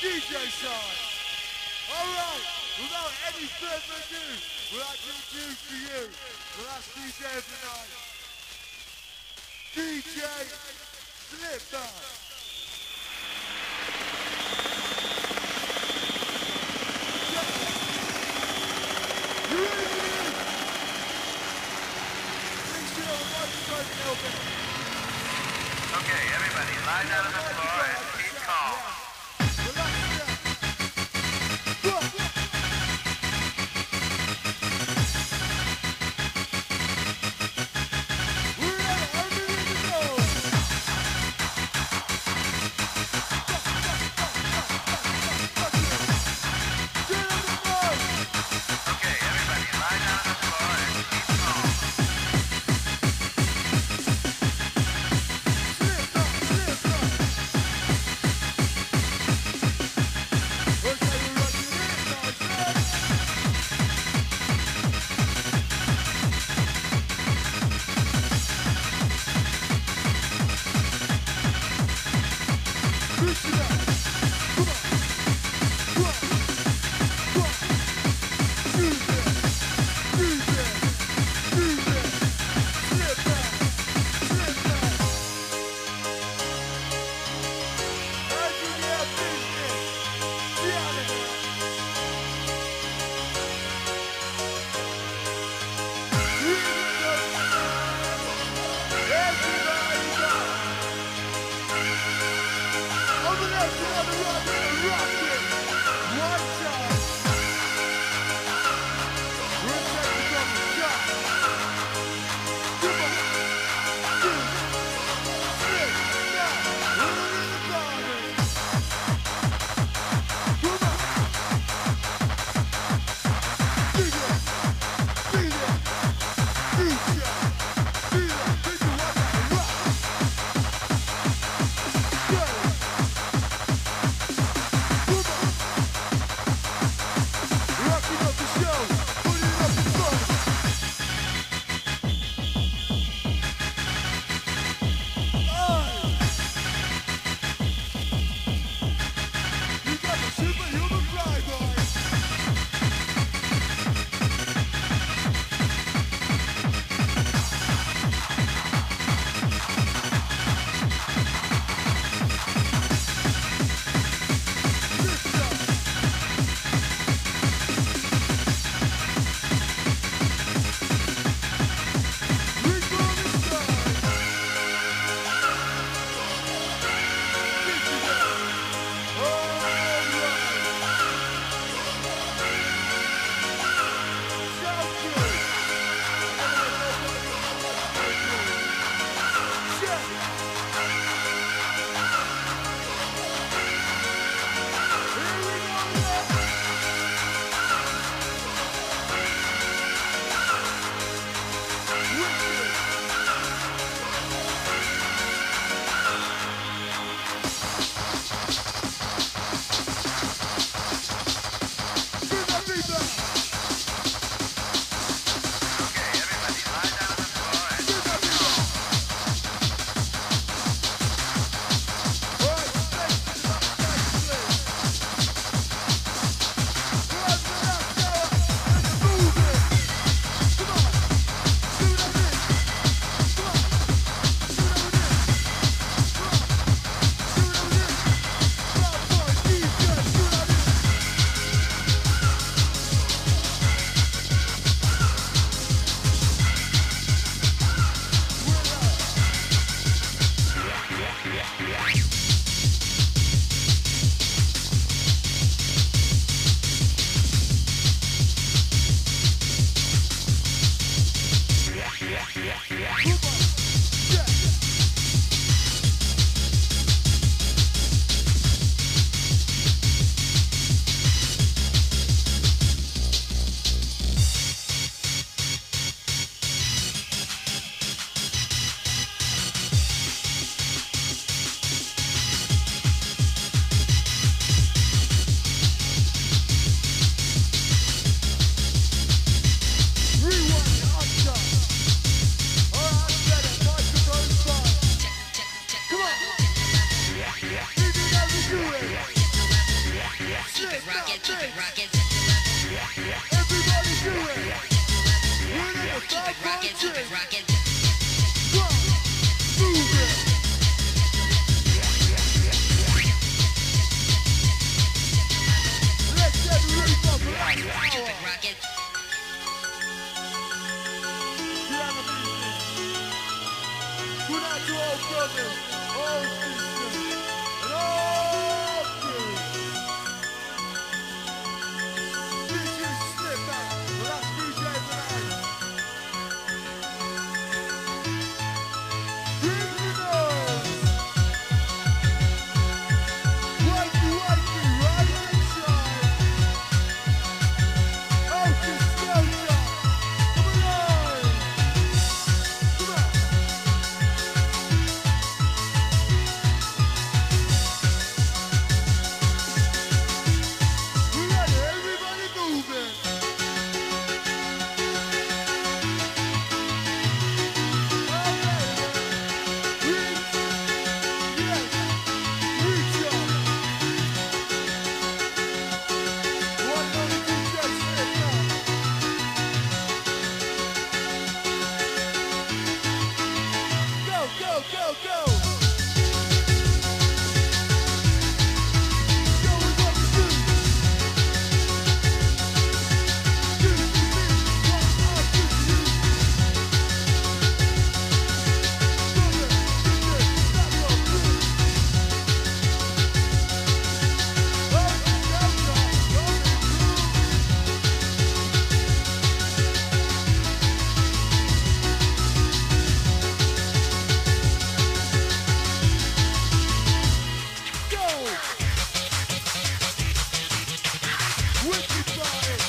DJ Shine. All right, without any further ado, we'd like to introduce to you the last DJ of the night, DJ Slipmatt. Wicked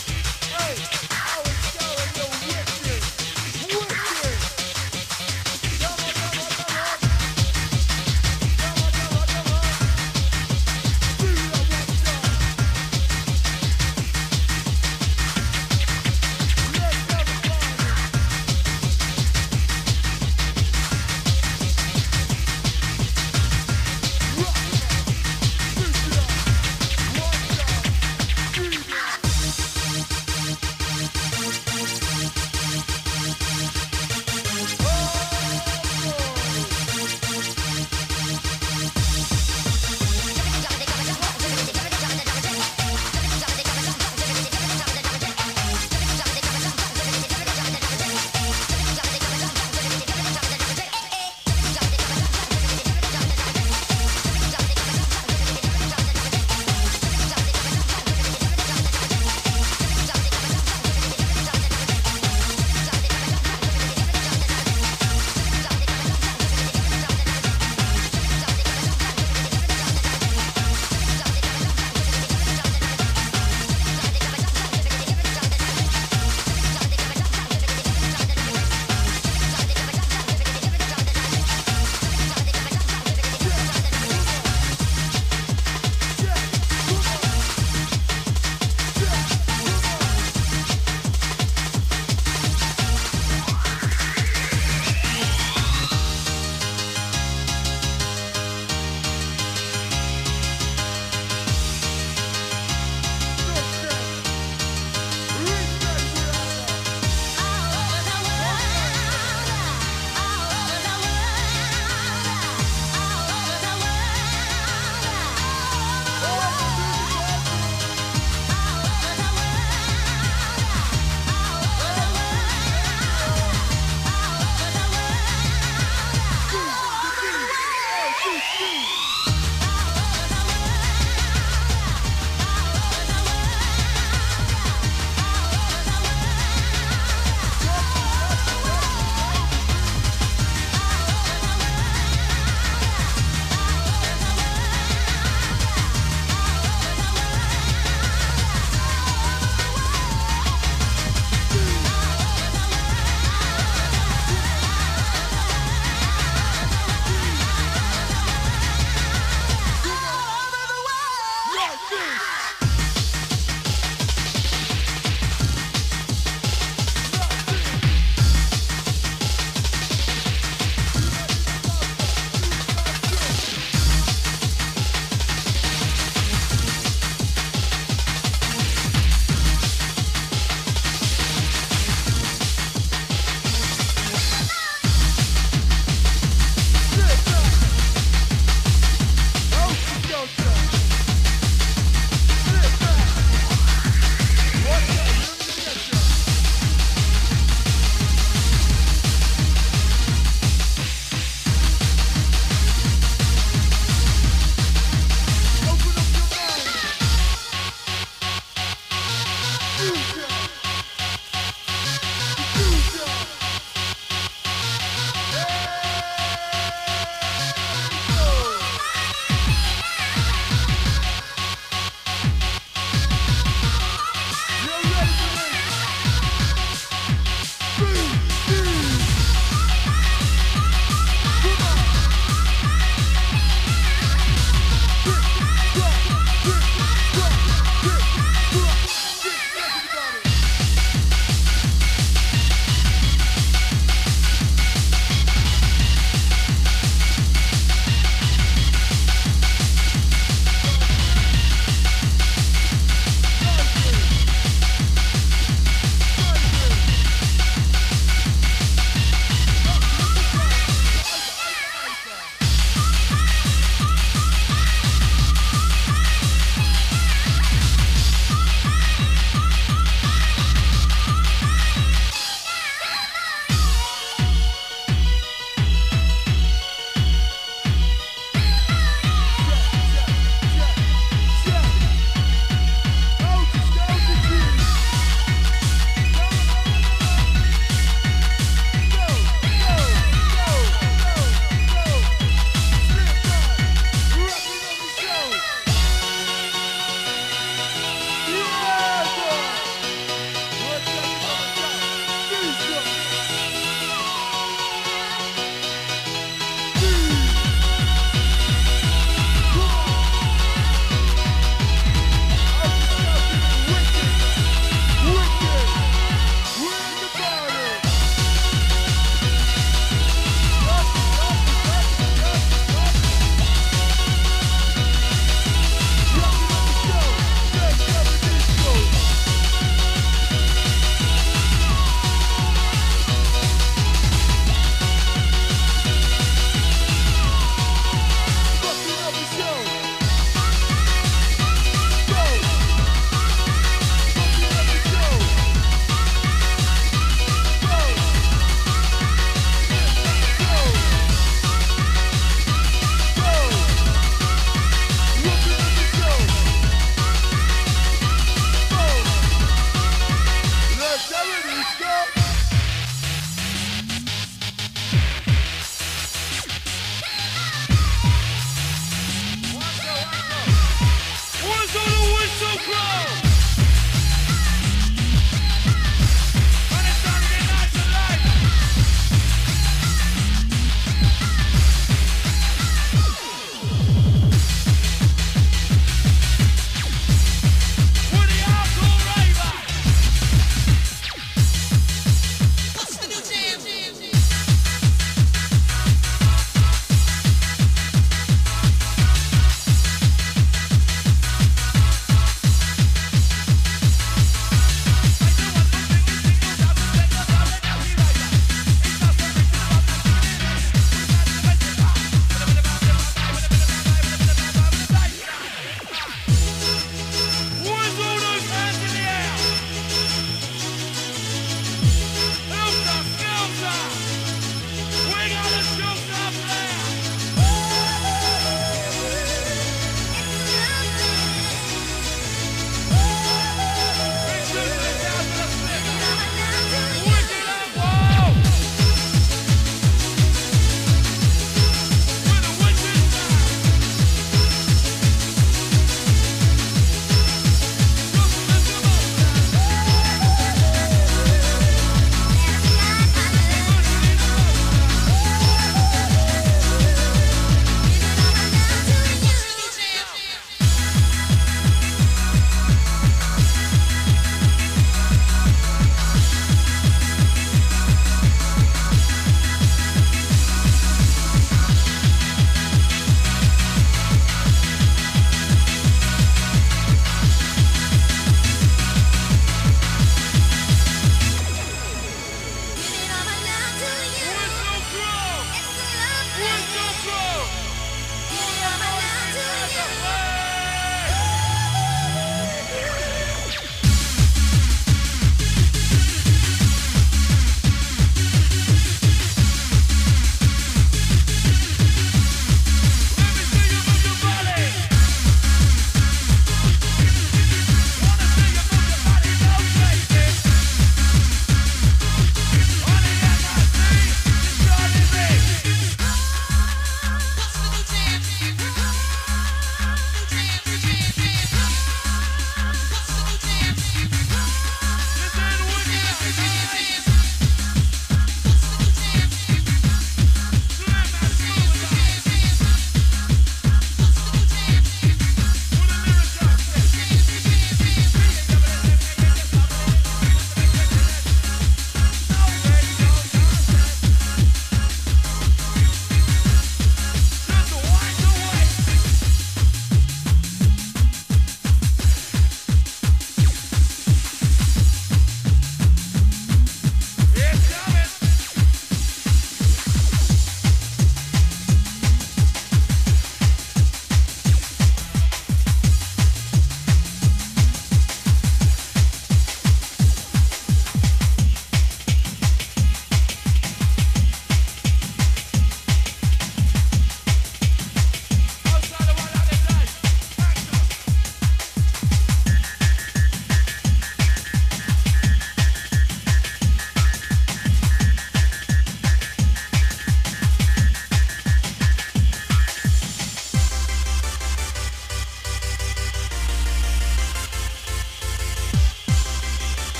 Let's go.